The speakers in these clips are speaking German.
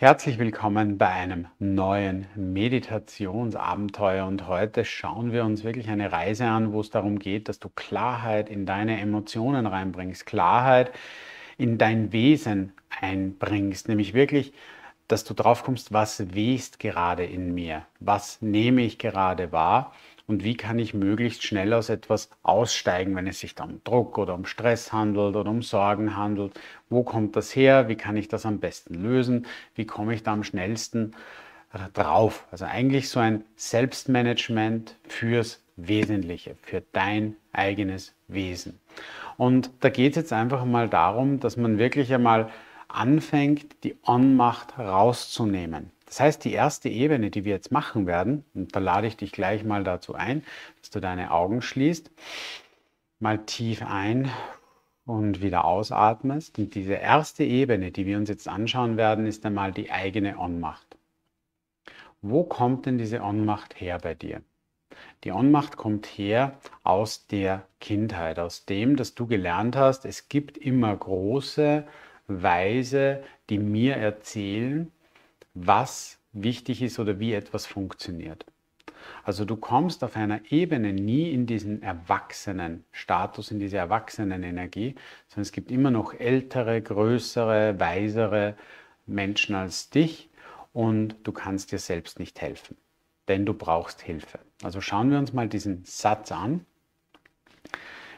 Herzlich willkommen bei einem neuen Meditationsabenteuer. Und heute schauen wir uns wirklich eine Reise an, wo es darum geht, dass du Klarheit in deine Emotionen reinbringst, Klarheit in dein Wesen einbringst, nämlich wirklich, dass du drauf kommst, was west gerade in mir, was nehme ich gerade wahr und wie kann ich möglichst schnell aus etwas aussteigen, wenn es sich da um Druck oder um Stress handelt oder um Sorgen handelt. Wo kommt das her? Wie kann ich das am besten lösen? Wie komme ich da am schnellsten drauf? Also eigentlich so ein Selbstmanagement fürs Wesentliche, für dein eigenes Wesen. Und da geht es jetzt einfach mal darum, dass man wirklich einmal anfängt, die Ohnmacht rauszunehmen. Das heißt, die erste Ebene, die wir jetzt machen werden, und da lade ich dich gleich mal dazu ein, dass du deine Augen schließt, mal tief ein und wieder ausatmest. Und diese erste Ebene, die wir uns jetzt anschauen werden, ist einmal die eigene Ohnmacht. Wo kommt denn diese Ohnmacht her bei dir? Die Ohnmacht kommt her aus der Kindheit, aus dem, dass du gelernt hast, es gibt immer große Weise, die mir erzählen, was wichtig ist oder wie etwas funktioniert. Also du kommst auf einer Ebene nie in diesen erwachsenen Status, in diese erwachsenen Energie, sondern es gibt immer noch ältere, größere, weisere Menschen als dich und du kannst dir selbst nicht helfen, denn du brauchst Hilfe. Also schauen wir uns mal diesen Satz an.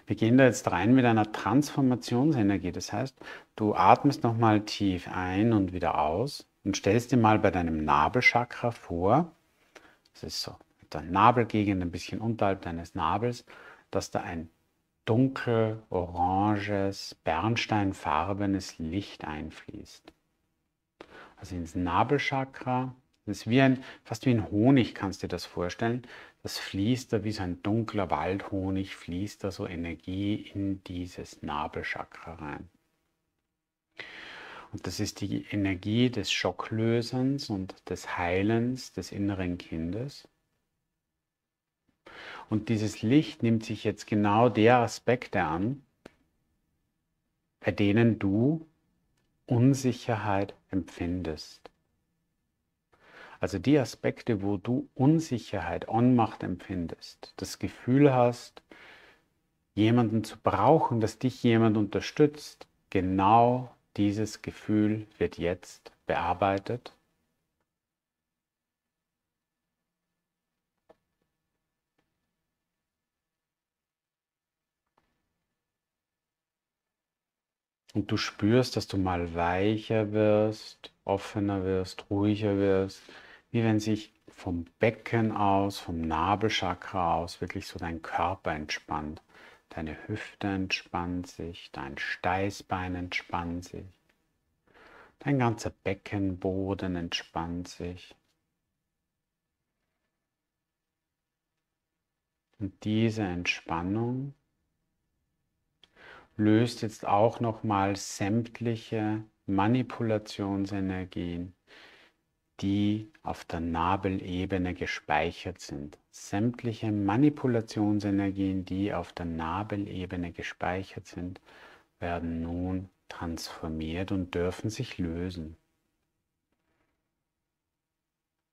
Wir gehen da jetzt rein mit einer Transformationsenergie. Das heißt, du atmest nochmal tief ein und wieder aus und stellst dir mal bei deinem Nabelchakra vor, das ist so mit der Nabelgegend ein bisschen unterhalb deines Nabels, dass da ein dunkel oranges, bernsteinfarbenes Licht einfließt. Also ins Nabelchakra, das ist wie ein, fast wie ein Honig, kannst du dir das vorstellen. Das fließt da wie so ein dunkler Waldhonig, fließt da so Energie in dieses Nabelchakra rein. Und das ist die Energie des Schocklösens und des Heilens des inneren Kindes. Und dieses Licht nimmt sich jetzt genau der Aspekte an, bei denen du Unsicherheit empfindest. Also die Aspekte, wo du Unsicherheit, Ohnmacht empfindest, das Gefühl hast, jemanden zu brauchen, dass dich jemand unterstützt, genau dieses Gefühl wird jetzt bearbeitet. Und du spürst, dass du mal weicher wirst, offener wirst, ruhiger wirst, wie wenn sich vom Becken aus, vom Nabelchakra aus wirklich so dein Körper entspannt. Deine Hüfte entspannt sich, dein Steißbein entspannt sich, dein ganzer Beckenboden entspannt sich. Und diese Entspannung löst jetzt auch nochmal sämtliche Manipulationsenergien die auf der Nabelebene gespeichert sind. Sämtliche Manipulationsenergien, die auf der Nabelebene gespeichert sind, werden nun transformiert und dürfen sich lösen.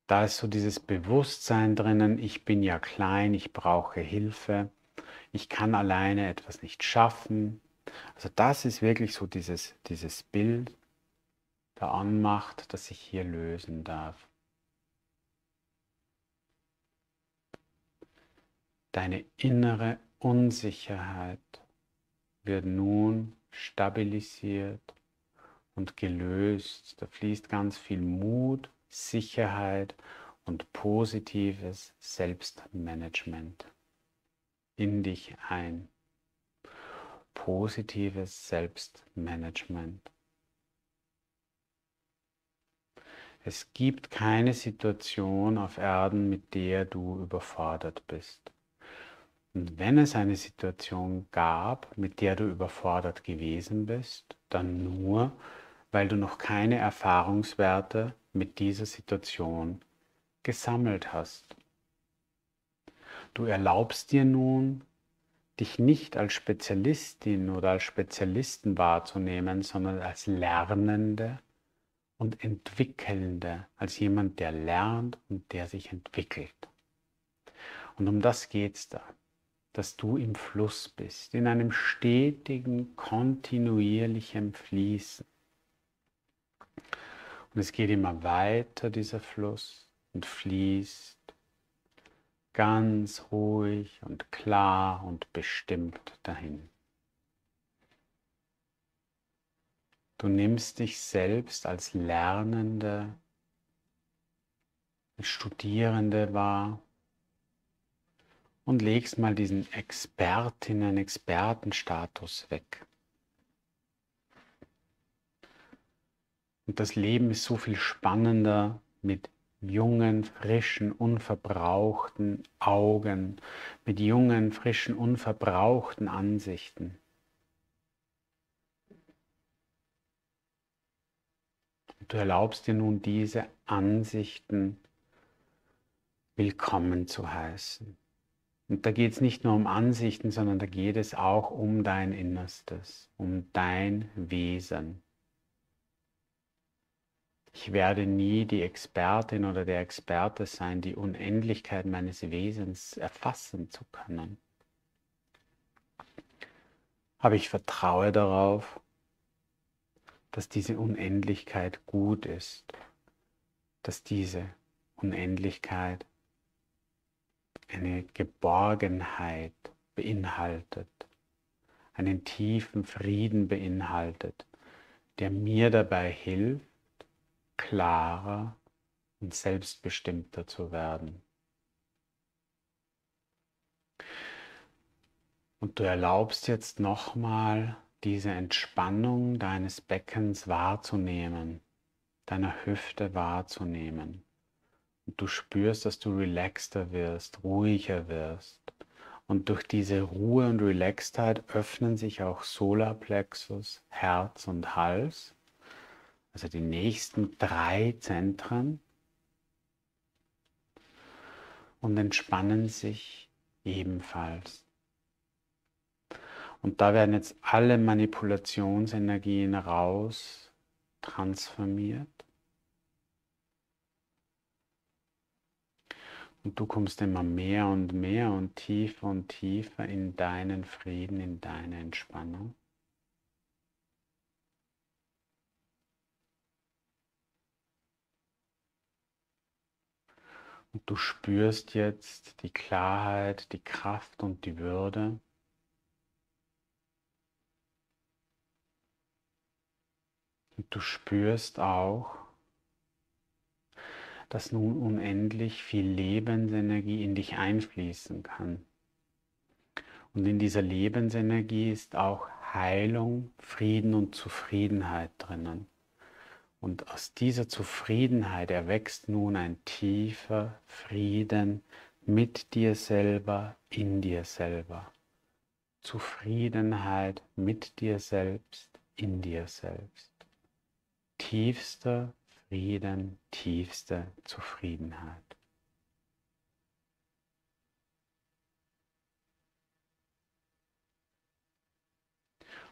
Da ist so dieses Bewusstsein drinnen, ich bin ja klein, ich brauche Hilfe, ich kann alleine etwas nicht schaffen. Also das ist wirklich so dieses, dieses Bild der Anmacht, das ich hier lösen darf. Deine innere Unsicherheit wird nun stabilisiert und gelöst. Da fließt ganz viel Mut, Sicherheit und positives Selbstmanagement in dich ein. Positives Selbstmanagement. Es gibt keine Situation auf Erden, mit der du überfordert bist. Und wenn es eine Situation gab, mit der du überfordert gewesen bist, dann nur, weil du noch keine Erfahrungswerte mit dieser Situation gesammelt hast. Du erlaubst dir nun, dich nicht als Spezialistin oder als Spezialisten wahrzunehmen, sondern als Lernende und Entwickelnde, als jemand, der lernt und der sich entwickelt. Und um das geht es da, dass du im Fluss bist, in einem stetigen, kontinuierlichen Fließen. Und es geht immer weiter, dieser Fluss, und fließt ganz ruhig und klar und bestimmt dahin. Du nimmst dich selbst als Lernende, als Studierende wahr und legst mal diesen Expertinnen, Expertenstatus weg. Und das Leben ist so viel spannender mit jungen, frischen, unverbrauchten Augen, mit jungen, frischen, unverbrauchten Ansichten. Du erlaubst dir nun diese Ansichten willkommen zu heißen. Und da geht es nicht nur um Ansichten, sondern da geht es auch um dein Innerstes, um dein Wesen. Ich werde nie die Expertin oder der Experte sein, die Unendlichkeit meines Wesens erfassen zu können. Aber ich vertraue darauf, dass diese Unendlichkeit gut ist, dass diese Unendlichkeit eine Geborgenheit beinhaltet, einen tiefen Frieden beinhaltet, der mir dabei hilft, klarer und selbstbestimmter zu werden. Und du erlaubst jetzt nochmal diese Entspannung deines Beckens wahrzunehmen, deiner Hüfte wahrzunehmen. Und du spürst, dass du relaxter wirst, ruhiger wirst. Und durch diese Ruhe und Relaxedheit öffnen sich auch Solarplexus, Herz und Hals also die nächsten drei Zentren und entspannen sich ebenfalls. Und da werden jetzt alle Manipulationsenergien raus transformiert. Und du kommst immer mehr und mehr und tiefer und tiefer in deinen Frieden, in deine Entspannung. Und du spürst jetzt die Klarheit, die Kraft und die Würde. Und du spürst auch, dass nun unendlich viel Lebensenergie in dich einfließen kann. Und in dieser Lebensenergie ist auch Heilung, Frieden und Zufriedenheit drinnen. Und aus dieser Zufriedenheit erwächst nun ein tiefer Frieden mit dir selber, in dir selber. Zufriedenheit mit dir selbst, in dir selbst. Tiefster Frieden, tiefste Zufriedenheit.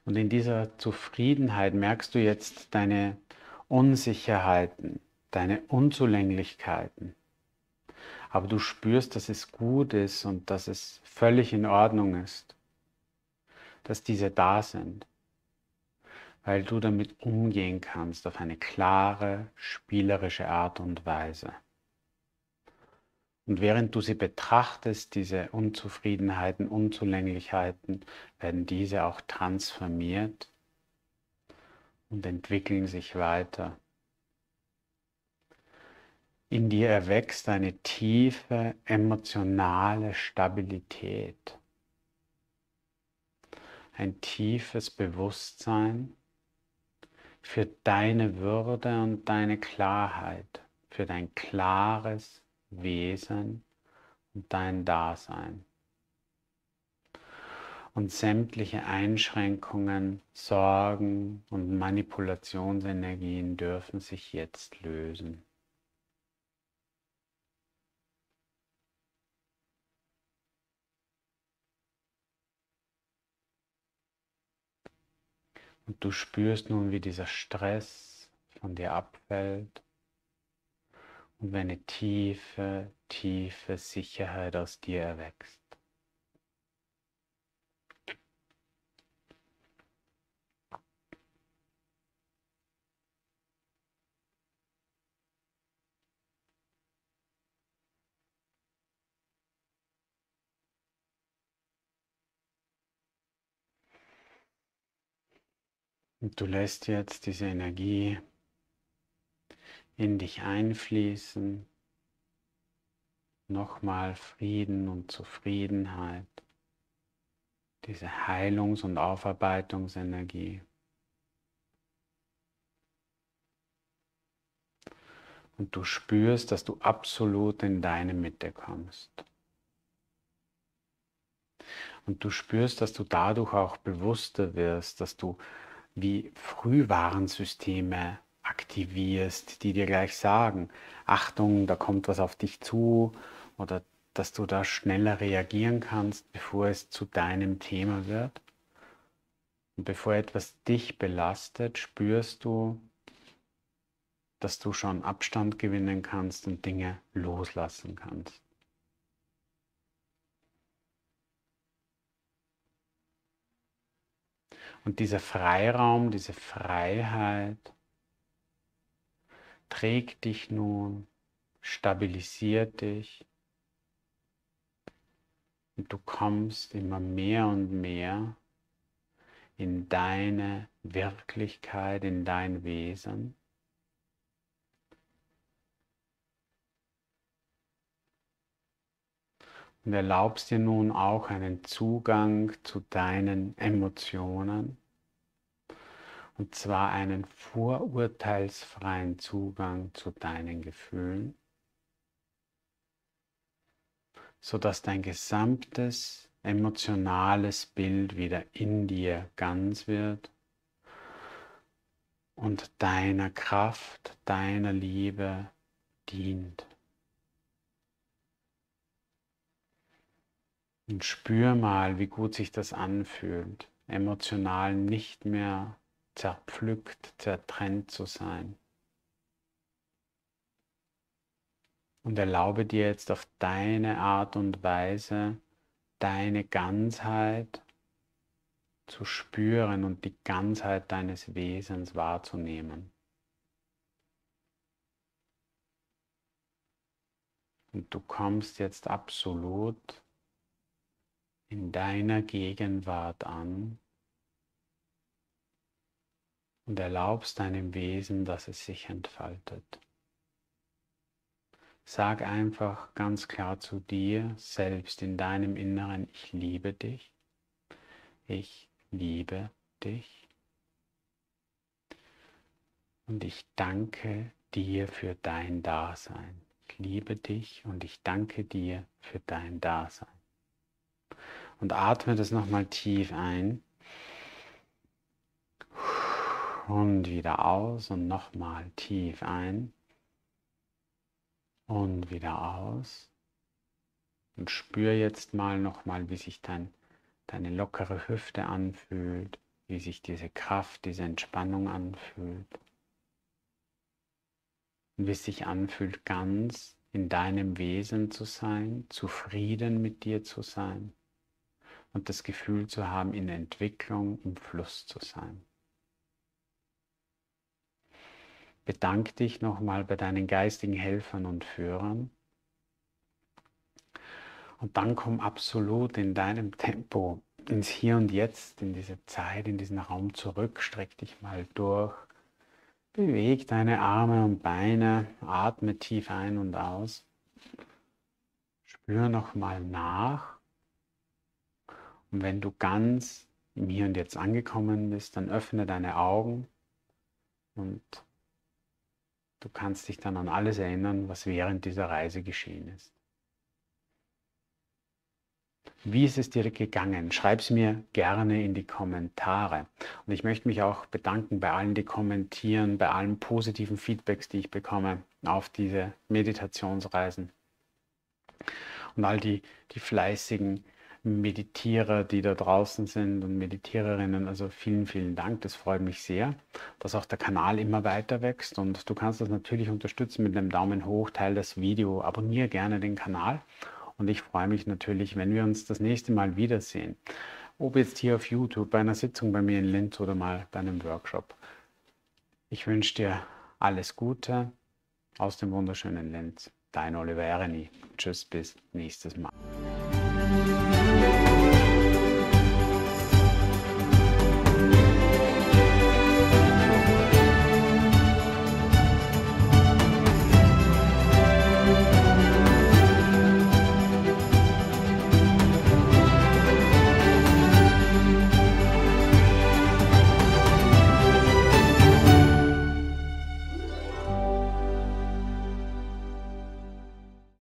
Und in dieser Zufriedenheit merkst du jetzt deine Unsicherheiten, deine Unzulänglichkeiten. Aber du spürst, dass es gut ist und dass es völlig in Ordnung ist, dass diese da sind, weil du damit umgehen kannst auf eine klare, spielerische Art und Weise. Und während du sie betrachtest, diese Unzufriedenheiten, Unzulänglichkeiten, werden diese auch transformiert und entwickeln sich weiter. In dir erwächst eine tiefe emotionale Stabilität, ein tiefes Bewusstsein für deine Würde und deine Klarheit, für dein klares Wesen und dein Dasein und sämtliche Einschränkungen, Sorgen und Manipulationsenergien dürfen sich jetzt lösen. Und du spürst nun, wie dieser Stress von dir abfällt und wenn eine tiefe, tiefe Sicherheit aus dir erwächst. Und du lässt jetzt diese Energie in dich einfließen. Nochmal Frieden und Zufriedenheit. Diese Heilungs- und Aufarbeitungsenergie. Und du spürst, dass du absolut in deine Mitte kommst. Und du spürst, dass du dadurch auch bewusster wirst, dass du wie Frühwarnsysteme aktivierst, die dir gleich sagen, Achtung, da kommt was auf dich zu oder dass du da schneller reagieren kannst, bevor es zu deinem Thema wird. Und bevor etwas dich belastet, spürst du, dass du schon Abstand gewinnen kannst und Dinge loslassen kannst. Und dieser Freiraum, diese Freiheit trägt dich nun, stabilisiert dich und du kommst immer mehr und mehr in deine Wirklichkeit, in dein Wesen. Und erlaubst dir nun auch einen Zugang zu deinen Emotionen. Und zwar einen vorurteilsfreien Zugang zu deinen Gefühlen, sodass dein gesamtes emotionales Bild wieder in dir ganz wird und deiner Kraft, deiner Liebe dient. Und spür mal, wie gut sich das anfühlt, emotional nicht mehr zerpflückt, zertrennt zu sein. Und erlaube dir jetzt auf deine Art und Weise, deine Ganzheit zu spüren und die Ganzheit deines Wesens wahrzunehmen. Und du kommst jetzt absolut in deiner Gegenwart an und erlaubst deinem Wesen, dass es sich entfaltet. Sag einfach ganz klar zu dir selbst in deinem Inneren, ich liebe dich, ich liebe dich und ich danke dir für dein Dasein. Ich liebe dich und ich danke dir für dein Dasein und atme das nochmal tief ein. Und wieder aus und nochmal tief ein. Und wieder aus. Und spür jetzt mal nochmal, wie sich dein, deine lockere Hüfte anfühlt, wie sich diese Kraft, diese Entspannung anfühlt. Und wie es sich anfühlt, ganz in deinem Wesen zu sein, zufrieden mit dir zu sein und das Gefühl zu haben, in Entwicklung, im Fluss zu sein. Bedank dich nochmal bei deinen geistigen Helfern und Führern. Und dann komm absolut in deinem Tempo ins Hier und Jetzt, in diese Zeit, in diesen Raum zurück. Streck dich mal durch. Beweg deine Arme und Beine. Atme tief ein und aus. Spür nochmal nach und wenn du ganz im Hier und Jetzt angekommen bist, dann öffne deine Augen und du kannst dich dann an alles erinnern, was während dieser Reise geschehen ist. Wie ist es dir gegangen? Schreib es mir gerne in die Kommentare. Und ich möchte mich auch bedanken bei allen, die kommentieren, bei allen positiven Feedbacks, die ich bekomme auf diese Meditationsreisen. Und all die, die fleißigen Meditierer, die da draußen sind und Meditiererinnen. Also vielen, vielen Dank. Das freut mich sehr, dass auch der Kanal immer weiter wächst. Und du kannst das natürlich unterstützen mit einem Daumen hoch, teile das Video, abonniere gerne den Kanal. Und ich freue mich natürlich, wenn wir uns das nächste Mal wiedersehen. Ob jetzt hier auf YouTube, bei einer Sitzung bei mir in Linz oder mal bei einem Workshop. Ich wünsche dir alles Gute aus dem wunderschönen Linz. Dein Oliver Ereni. Tschüss, bis nächstes Mal.